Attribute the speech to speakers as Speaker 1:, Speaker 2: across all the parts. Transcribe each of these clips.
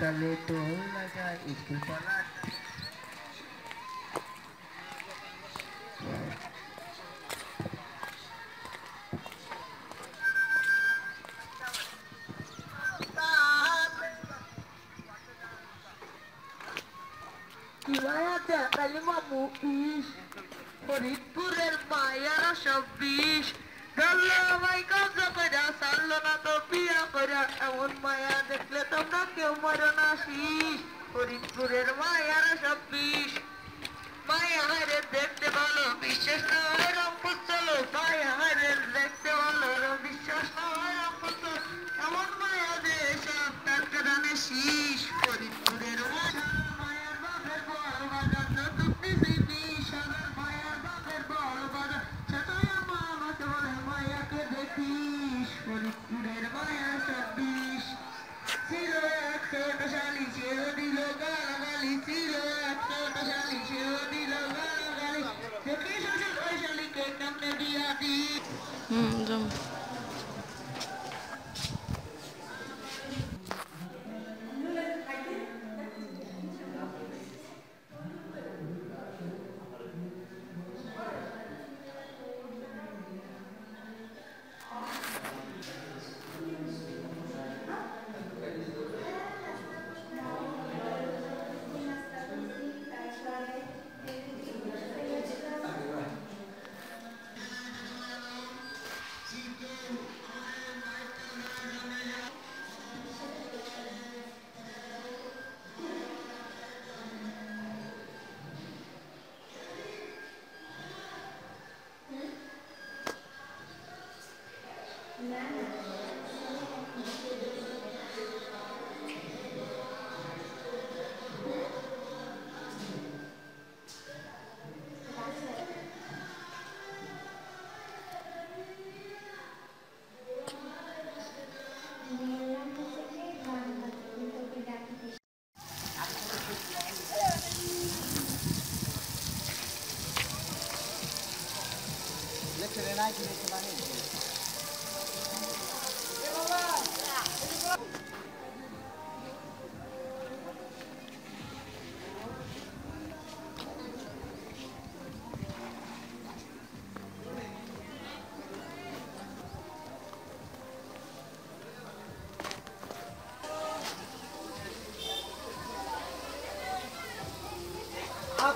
Speaker 1: তাহলে টোল লাগা একটু পালাট
Speaker 2: হরিদপুরের মায়ারা সব বিষ। গল্লা ভাই কব কইরা সারলো না তো বিয়া করে এমন মায়া দেখলে তোমরা কেউ মরে না শীষ ফরিদপুরের মায়ারা সব Mm, जम Lecture and I can make money.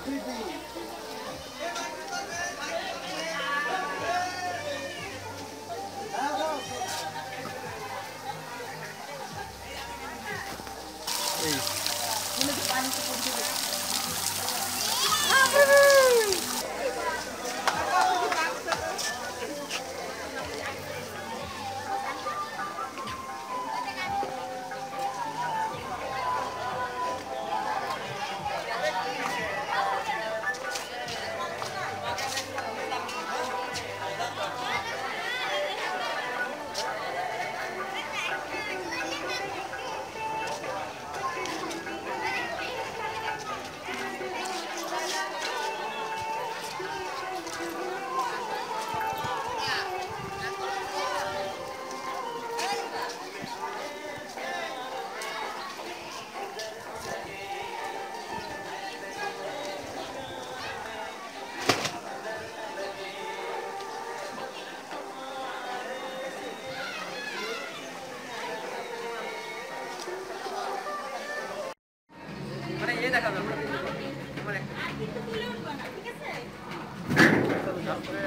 Speaker 2: Please. খেয়ে দেখাবে আমরা
Speaker 3: মানে ঠিক
Speaker 1: আছে তারপরে